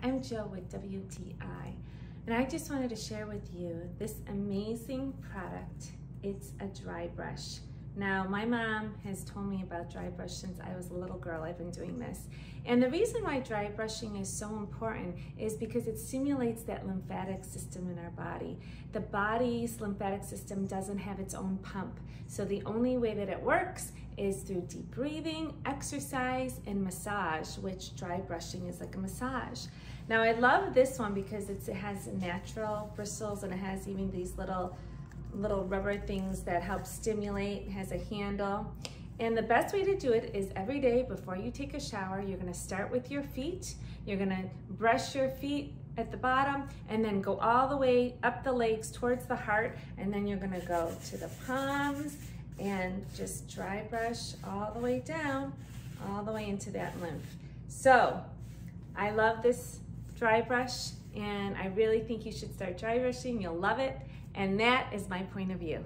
I'm Jill with WTI, and I just wanted to share with you this amazing product. It's a dry brush. Now, my mom has told me about dry brush since I was a little girl. I've been doing this. And the reason why dry brushing is so important is because it stimulates that lymphatic system in our body. The body's lymphatic system doesn't have its own pump. So the only way that it works is through deep breathing, exercise, and massage, which dry brushing is like a massage. Now I love this one because it has natural bristles and it has even these little little rubber things that help stimulate, has a handle. And the best way to do it is every day before you take a shower, you're gonna start with your feet. You're gonna brush your feet at the bottom and then go all the way up the legs towards the heart. And then you're gonna go to the palms and just dry brush all the way down, all the way into that lymph. So I love this dry brush and I really think you should start dry brushing. You'll love it. And that is my point of view.